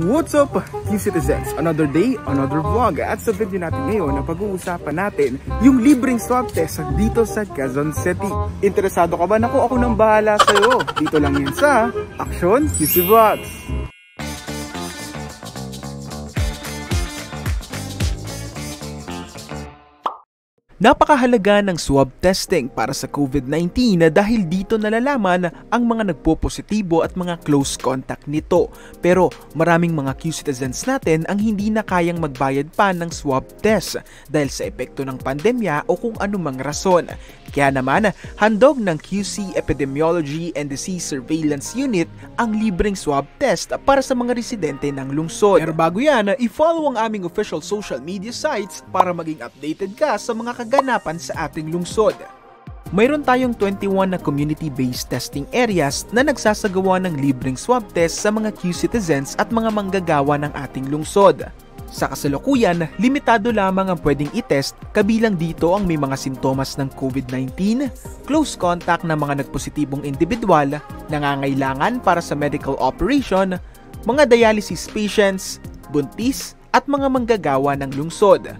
What's up, you citizens? Another day, another vlog. At sa video natin ngayon, na pag-uusapan natin yung libreng swab test dito sa Quezon City. Interesado ka ba? Naku, ako nang bahala sa'yo. Dito lang yan sa Action QC Vlogs. Napakahalaga ng swab testing para sa COVID-19 dahil dito nalalaman ang mga nagpo-positibo at mga close contact nito. Pero maraming mga Q-citizens natin ang hindi na kayang magbayad pa ng swab test dahil sa epekto ng pandemya o kung anumang rason. Kaya naman, handog ng QC Epidemiology and Disease Surveillance Unit ang libreng swab test para sa mga residente ng lungsod. Pero bago yan, i-follow ang aming official social media sites para maging updated ka sa mga kaganapan sa ating lungsod. Mayroon tayong 21 na community-based testing areas na nagsasagawa ng libreng swab test sa mga Q-citizens at mga manggagawa ng ating lungsod. Sa kasalukuyan, limitado lamang ang pwedeng itest kabilang dito ang may mga sintomas ng COVID-19, close contact ng mga nagpositibong individual, nangangailangan para sa medical operation, mga dialysis patients, buntis, at mga manggagawa ng lungsod.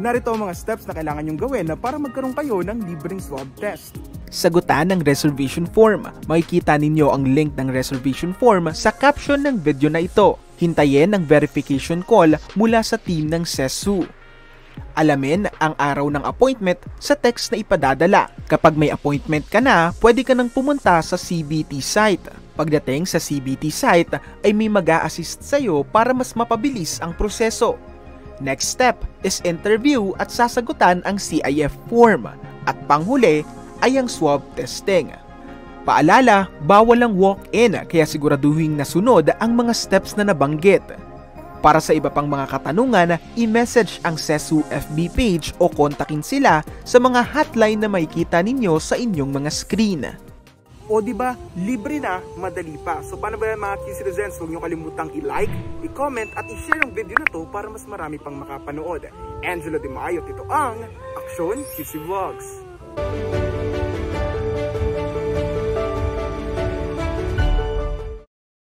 Narito ang mga steps na kailangan nyong gawin para magkaroon kayo ng libreng swab test. Sagutan ng reservation form. Makikita ninyo ang link ng reservation form sa caption ng video na ito. Hintayin ang verification call mula sa team ng SESU. Alamin ang araw ng appointment sa text na ipadadala. Kapag may appointment ka na, pwede ka nang pumunta sa CBT site. Pagdating sa CBT site ay may mag assist sa iyo para mas mapabilis ang proseso. Next step is interview at sasagutan ang CIF form. At panghuli ay ang swab testing. Paalala, bawal ang walk-in kaya siguraduhin nasunod ang mga steps na nabanggit. Para sa iba pang mga katanungan, i-message ang SESU FB page o kontakin sila sa mga hotline na makikita ninyo sa inyong mga screen. O di ba libre na, madali pa. So paano ba yan mga Q-citizens? Huwag niyo kalimutang i-like, i-comment at i-share ang video na to para mas marami pang makapanood. Angelo De Mayo, ito ang Action QC Vlogs.